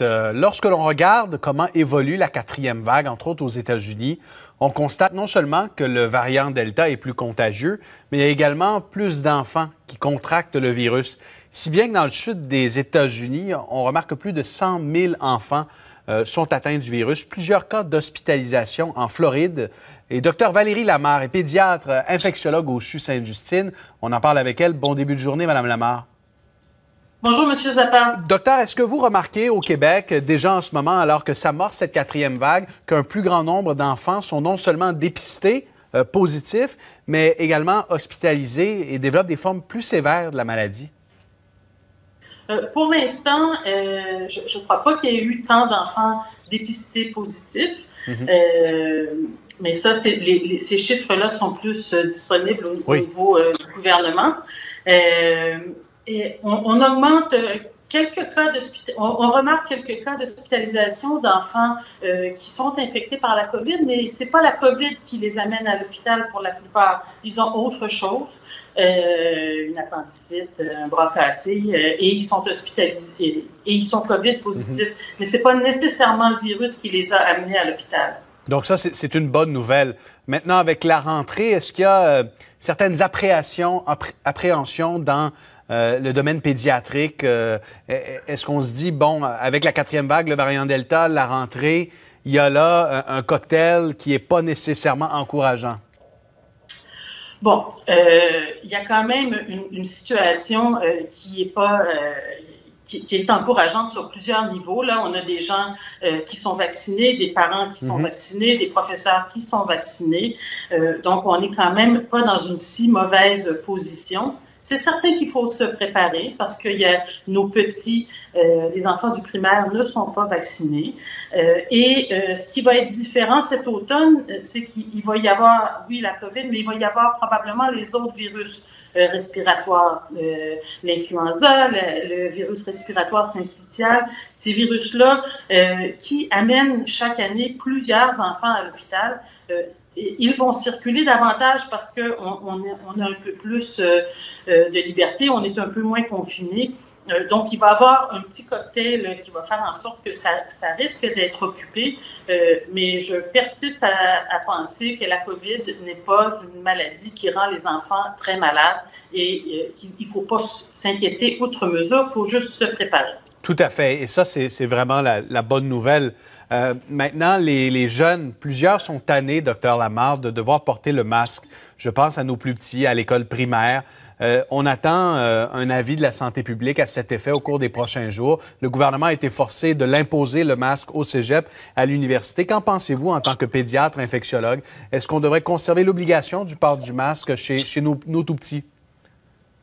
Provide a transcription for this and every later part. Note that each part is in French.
Euh, lorsque l'on regarde comment évolue la quatrième vague, entre autres aux États-Unis, on constate non seulement que le variant Delta est plus contagieux, mais il y a également plus d'enfants qui contractent le virus. Si bien que dans le sud des États-Unis, on remarque que plus de 100 000 enfants euh, sont atteints du virus, plusieurs cas d'hospitalisation en Floride. Et Dr Valérie Lamar est pédiatre, infectiologue au CHU Sainte-Justine. On en parle avec elle. Bon début de journée, Madame Lamar. Bonjour, Monsieur Zappa. Docteur, est-ce que vous remarquez au Québec, déjà en ce moment, alors que s'amorce cette quatrième vague, qu'un plus grand nombre d'enfants sont non seulement dépistés, euh, positifs, mais également hospitalisés et développent des formes plus sévères de la maladie? Euh, pour l'instant, euh, je ne crois pas qu'il y ait eu tant d'enfants dépistés positifs. Mhm. mais ça, ces chiffres-là sont plus disponibles au, niveau du gouvernement. Et on, augmente euh, quelques cas on, on, remarque quelques cas d'hospitalisation d'enfants euh, qui sont infectés par la COVID, mais c'est pas la COVID qui les amène à l'hôpital pour la plupart. Ils ont autre chose, euh, une appendicite, un bras cassé, et ils sont hospitalisés et ils sont COVID positifs. Mm-hmm. Mais c'est pas nécessairement le virus qui les a amenés à l'hôpital. Donc ça, c'est une bonne nouvelle. Maintenant, avec la rentrée, est-ce qu'il y a certaines appréhensions, appréhensions dans euh, le domaine pédiatrique. Euh, est-ce qu'on se dit, bon, avec la quatrième vague, le variant Delta, la rentrée, il y a là un, cocktail qui n'est pas nécessairement encourageant? Bon, euh, il y a quand même une, situation qui est pas qui, est encourageante sur plusieurs niveaux. Là, on a des gens qui sont vaccinés, des parents qui sont mm-hmm. vaccinés, des professeurs qui sont vaccinés. donc, on n'est quand même pas dans une si mauvaise position. C'est certain qu'il faut se préparer parce que y a nos petits, euh, les enfants du primaire ne sont pas vaccinés. Euh, et euh, ce qui va être différent cet automne, c'est qu'il va y avoir, oui, la COVID, mais il va y avoir probablement les autres virus respiratoires, l'influenza, le, virus respiratoire syncytial, ces virus-là qui amènent chaque année plusieurs enfants à l'hôpital ils vont circuler davantage parce qu'on on, on, a un peu plus euh, euh, de liberté, on est un peu moins confiné. Euh, donc, il va avoir un petit cocktail qui va faire en sorte que ça, ça risque d'être occupé, mais je persiste à, à, penser que la COVID n'est pas une maladie qui rend les enfants très malades et qu'il ne faut pas s'inquiéter outre mesure, il faut juste se préparer. Tout à fait. Et ça, c'est vraiment la, bonne nouvelle. Euh, maintenant, les, jeunes, plusieurs sont tannés, docteur Lamar, de devoir porter le masque. Je pense à nos plus petits, à l'école primaire. Euh, on attend euh, un avis de la santé publique à cet effet au cours des prochains jours. Le gouvernement a été forcé de l'imposer, le masque, au cégep, à l'université. Qu'en pensez-vous en tant que pédiatre, infectiologue? Est-ce qu'on devrait conserver l'obligation du port du masque chez, chez nos, nos tout petits?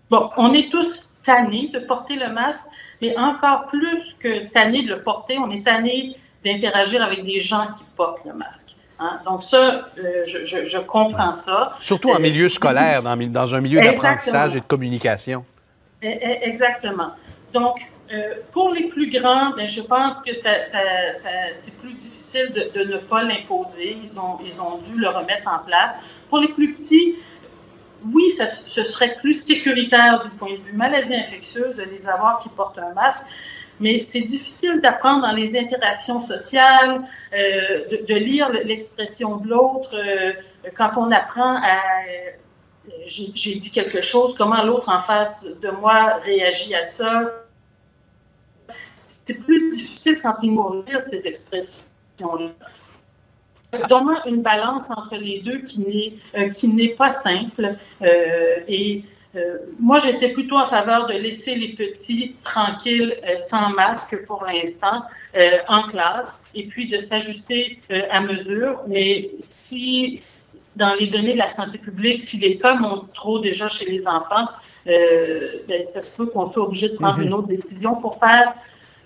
Bon, on est tous tannés de porter le masque mais encore plus que tanné de le porter, on est tanné d'interagir avec des gens qui portent le masque. Hein. Donc ça, euh, je, comprends ça. Surtout en euh, milieu scolaire, dans, un milieu d'apprentissage et de communication. E, e, exactement. Donc, euh, pour les plus grands, ben, je pense que ça, c'est plus difficile de, de ne pas l'imposer. Ils ont, ils ont dû le remettre en place. Pour les plus petits, oui, ce serait plus sécuritaire du point de vue maladie infectieuse de les avoir qui portent un masque, mais c'est difficile d'apprendre dans les interactions sociales, euh, de, lire l'expression de l'autre, euh, quand on apprend à... Euh, j'ai dit quelque chose, comment l'autre en face de moi réagit à ça. C'est plus difficile quand il nous lire ces expressions-là vraiment une balance entre les deux qui n'est euh, qui n'est pas simple. Euh, et euh, moi, j'étais plutôt en faveur de laisser les petits tranquilles, sans masque pour l'instant, en classe, et puis de s'ajuster à mesure. Mais si, dans les données de la santé publique, si les cas montent trop déjà chez les enfants, ben, ça se peut qu'on soit obligé de prendre mm-hmm. une autre décision pour faire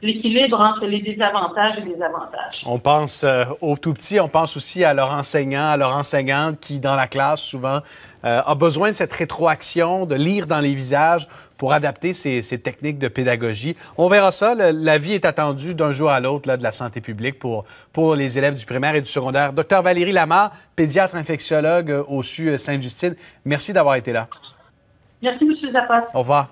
l'équilibre entre les désavantages et les avantages. On pense euh, aux tout petits, on pense aussi à leur enseignant, à leur enseignante qui, dans la classe, souvent, euh, a besoin de cette rétroaction, de lire dans les visages pour adapter ces, techniques de pédagogie. On verra ça. la vie est attendue d'un jour à l'autre de la santé publique pour, pour les élèves du primaire et du secondaire. Docteur Valérie Lamar, pédiatre infectiologue au CHU Sainte-Justine, merci d'avoir été là. Merci, M. Zappa. Au revoir.